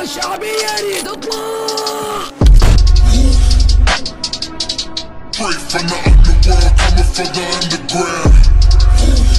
الشعبية يريد اطلع Straight from the underworld, coming from the underground